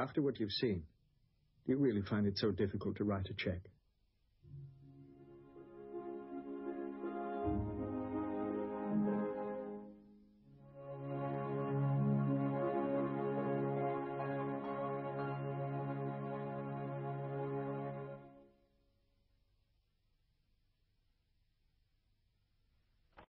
After what you've seen, do you really find it so difficult to write a check?